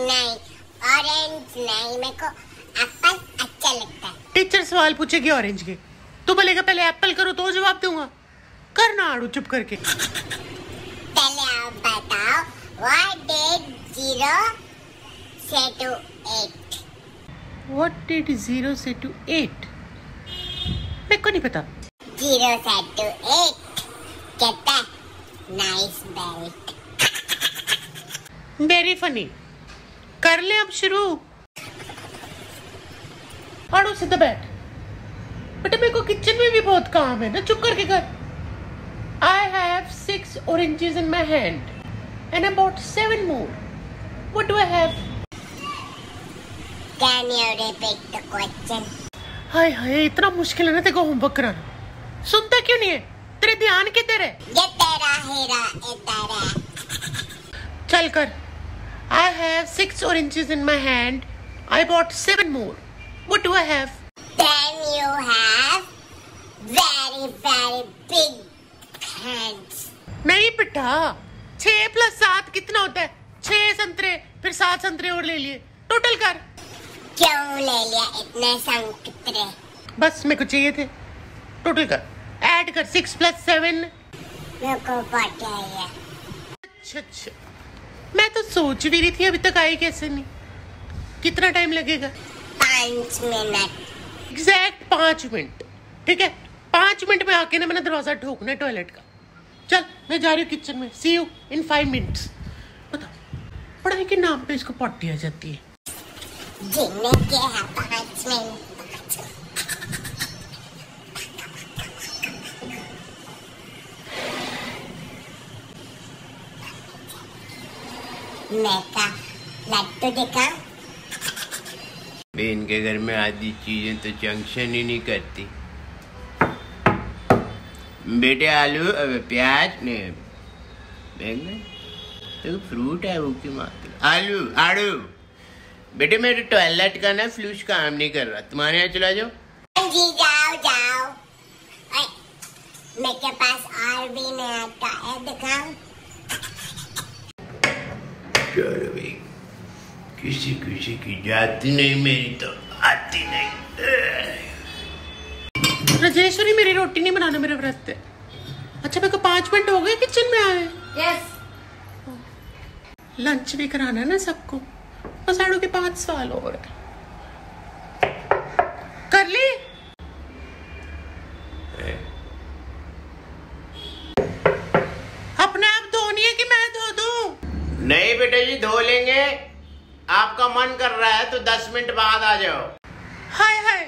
नहीं ऑरेंज नहीं मेरे को एप्पल अच्छा लगता है। टीचर सवाल पूछेगी ऑरेंज के। तू बोलेगा पहले एप्पल करो तो जवाब दूँगा। करना आड़ू चुप करके। पहले आप बताओ what did zero say to eight what did zero say to eight मेरे को नहीं पता। ज़ीरो से टू एट कहता नाइस बेल्ट वेरी फनी कर ले अब शुरू। आड़ू सीधा बैठ। बेटा मेरे को किचन में भी बहुत काम है ना चुप करके कर। I have six about seven more. What do I have? Can you repeat the question? हाय हाय इतना मुश्किल है ना तेरे को होमवर्क कराना। सुनता क्यों नहीं है? तेरे ध्यान किधर है ये तेरा हीरा चल कर। I have six oranges in my hand. I bought seven more. What do I have? Then you have very very big hands. नहीं बेटा छह प्लस सात कितना होता है? छह संतरे फिर सात संतरे और ले लिए। टोटल कर। क्यों ले लिया इतने संतरे? बस मेरे को चाहिए थे। टोटल कर। ऐड कर। सिक्स प्लस सेवन मेरे को पता है। अच्छा अच्छा। मैं तो सोच भी रही थी अभी तक आई कैसे नहीं। कितना टाइम लगेगा? पाँच मिनट। एग्जैक्ट पाँच मिनट। ठीक है? पाँच मिनट में आके ना मैंने दरवाज़ा ठोकना टॉयलेट का। चल मैं जा रही हूँ किचन में। See you in five minutes बताओ पढ़ाई के नाम पे इसको पट्टी आ जाती है। मैं का लट्टू दिखा। इनके घर में आधी चीज़ें तो जंक्शन ही नहीं करती। बेटे आलू अब प्याज ने बैंगन तो फ्रूट है वो की मात्र आलू आड़ू। बेटे मेरे टॉयलेट का ना फ्लूश काम नहीं कर रहा। तुम्हारे यहाँ चला जाओ। जी जाओ जाओ। मेरे पास और भी नया टायर दिखाऊँ चलो भाई किसी किसी की जाती नहीं मेरी तो आती नहीं। राजेश्वरी मेरी रोटी नहीं बनाना मेरा व्रत है। अच्छा मेरे को पाँच मिनट हो गए किचन में आए। यस लंच भी कराना है ना सबको। बस आड़ू के पाँच साल और है। कर ली अपने आप धोनी है कि मैं धो दूँ बेटे जी धो लेंगे। आपका मन कर रहा है तो दस मिनट बाद आ जाओ। हाय हाय।